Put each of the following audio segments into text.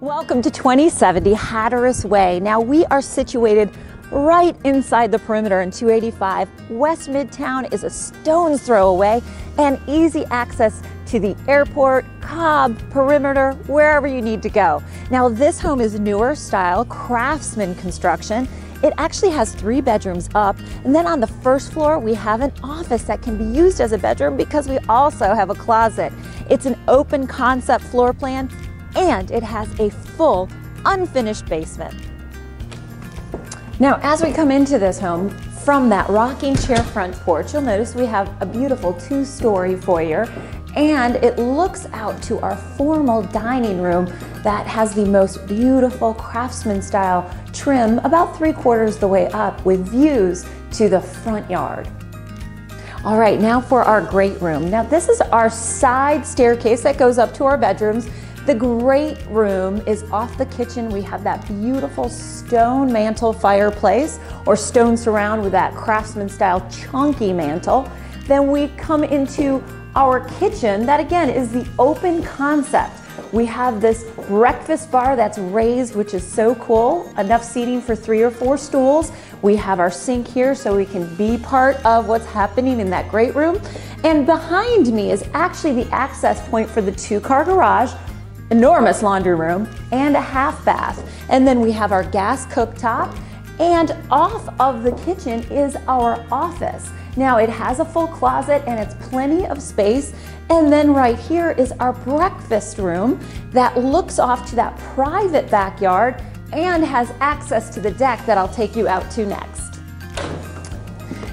Welcome to 2070 Hatteras Way. Now we are situated right inside the perimeter in 285. West Midtown is a stone's throw away and easy access to the airport, Cobb, perimeter, wherever you need to go. Now this home is newer style, craftsman construction. It actually has three bedrooms up, and then on the first floor, we have an office that can be used as a bedroom because we also have a closet. It's an open concept floor plan and it has a full unfinished basement. Now, as we come into this home, from that rocking chair front porch, you'll notice we have a beautiful two-story foyer and it looks out to our formal dining room that has the most beautiful craftsman style trim about three quarters the way up with views to the front yard. All right, now for our great room. Now this is our side staircase that goes up to our bedrooms. The great room is off the kitchen. We have that beautiful stone mantle fireplace or stone surround with that craftsman style chunky mantle. Then we come into our kitchen that again is the open concept. We have this breakfast bar that's raised, which is so cool. Enough seating for three or four stools. We have our sink here so we can be part of what's happening in that great room. And behind me is actually the access point for the two car garage enormous laundry room, and a half bath. And then we have our gas cooktop, and off of the kitchen is our office. Now it has a full closet and it's plenty of space. And then right here is our breakfast room that looks off to that private backyard and has access to the deck that I'll take you out to next.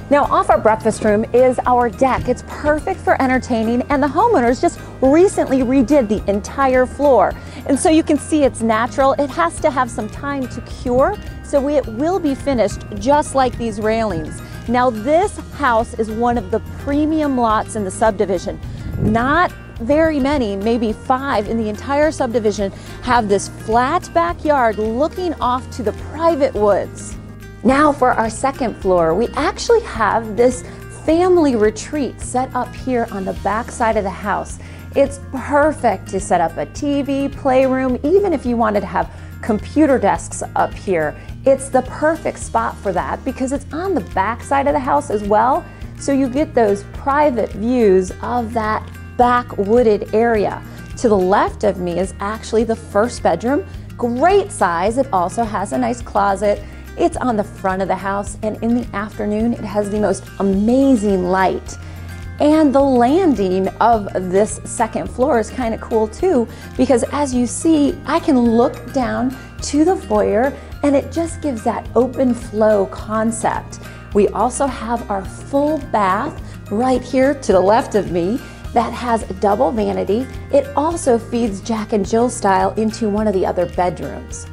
Now off our breakfast room is our deck. It's perfect for entertaining and the homeowners just recently redid the entire floor. And so you can see it's natural. It has to have some time to cure, so it will be finished just like these railings. Now this house is one of the premium lots in the subdivision. Not very many, maybe five in the entire subdivision, have this flat backyard looking off to the private woods. Now for our second floor, we actually have this family retreat set up here on the back side of the house. It's perfect to set up a TV, playroom, even if you wanted to have computer desks up here. It's the perfect spot for that because it's on the back side of the house as well. So you get those private views of that back wooded area. To the left of me is actually the first bedroom. Great size. It also has a nice closet it's on the front of the house, and in the afternoon, it has the most amazing light. And the landing of this second floor is kind of cool too, because as you see, I can look down to the foyer and it just gives that open flow concept. We also have our full bath right here to the left of me that has a double vanity. It also feeds Jack and Jill style into one of the other bedrooms.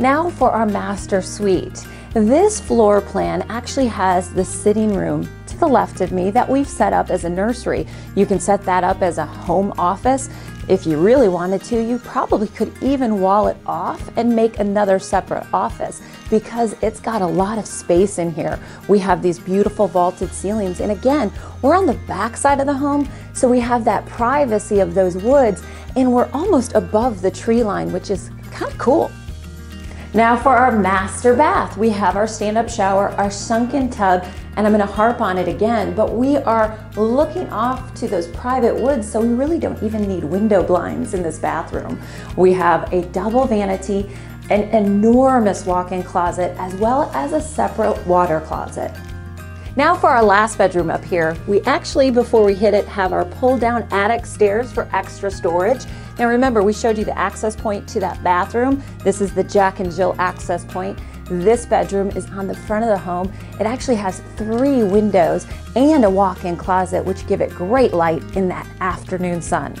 Now for our master suite. This floor plan actually has the sitting room to the left of me that we've set up as a nursery. You can set that up as a home office. If you really wanted to, you probably could even wall it off and make another separate office because it's got a lot of space in here. We have these beautiful vaulted ceilings. And again, we're on the back side of the home, so we have that privacy of those woods and we're almost above the tree line, which is kind of cool. Now for our master bath, we have our stand-up shower, our sunken tub, and I'm gonna harp on it again, but we are looking off to those private woods, so we really don't even need window blinds in this bathroom. We have a double vanity, an enormous walk-in closet, as well as a separate water closet. Now for our last bedroom up here, we actually, before we hit it, have our pull-down attic stairs for extra storage. Now remember, we showed you the access point to that bathroom. This is the Jack and Jill access point. This bedroom is on the front of the home. It actually has three windows and a walk-in closet, which give it great light in that afternoon sun.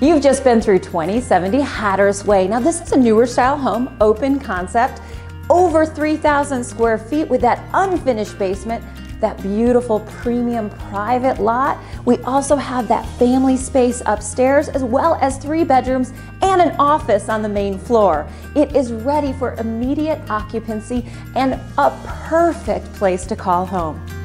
You've just been through 2070 Hatteras Way. Now this is a newer style home, open concept, over 3,000 square feet with that unfinished basement that beautiful premium private lot. We also have that family space upstairs as well as three bedrooms and an office on the main floor. It is ready for immediate occupancy and a perfect place to call home.